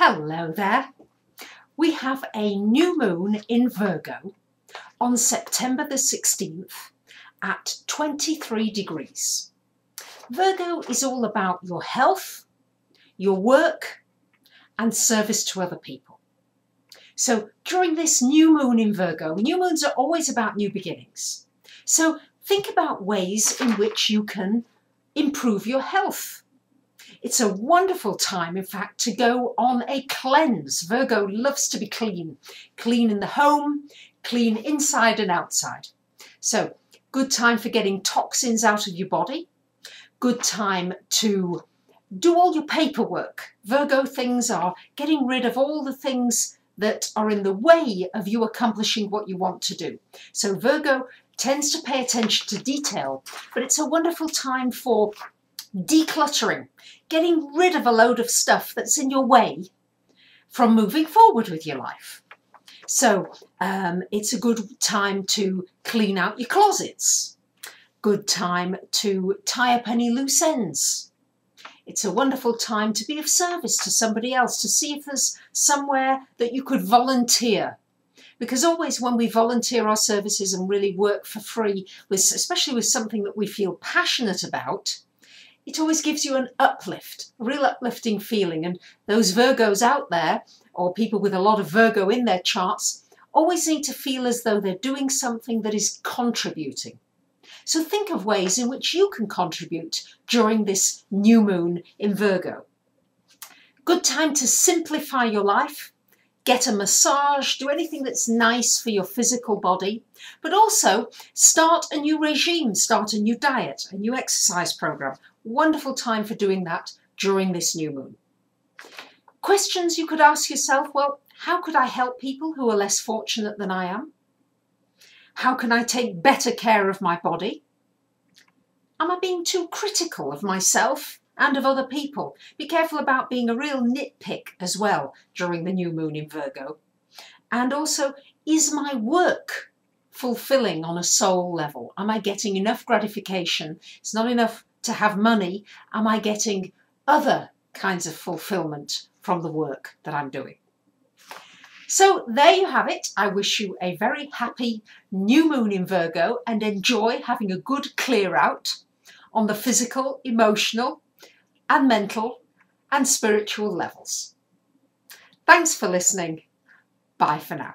Hello there. We have a new moon in Virgo on September the 16th at 23 degrees. Virgo is all about your health, your work and service to other people. So during this new moon in Virgo, new moons are always about new beginnings. So think about ways in which you can improve your health it's a wonderful time, in fact, to go on a cleanse. Virgo loves to be clean. Clean in the home, clean inside and outside. So, good time for getting toxins out of your body. Good time to do all your paperwork. Virgo things are getting rid of all the things that are in the way of you accomplishing what you want to do. So Virgo tends to pay attention to detail, but it's a wonderful time for decluttering, getting rid of a load of stuff that's in your way from moving forward with your life. So um, it's a good time to clean out your closets, good time to tie up any loose ends. It's a wonderful time to be of service to somebody else, to see if there's somewhere that you could volunteer. Because always when we volunteer our services and really work for free, with, especially with something that we feel passionate about, it always gives you an uplift, a real uplifting feeling. And those Virgos out there, or people with a lot of Virgo in their charts, always need to feel as though they're doing something that is contributing. So think of ways in which you can contribute during this new moon in Virgo. Good time to simplify your life, get a massage, do anything that's nice for your physical body, but also start a new regime, start a new diet, a new exercise program. Wonderful time for doing that during this new moon. Questions you could ask yourself, well, how could I help people who are less fortunate than I am? How can I take better care of my body? Am I being too critical of myself and of other people. Be careful about being a real nitpick as well during the new moon in Virgo. And also, is my work fulfilling on a soul level? Am I getting enough gratification? It's not enough to have money. Am I getting other kinds of fulfillment from the work that I'm doing? So there you have it. I wish you a very happy new moon in Virgo and enjoy having a good clear out on the physical, emotional, and mental and spiritual levels. Thanks for listening. Bye for now.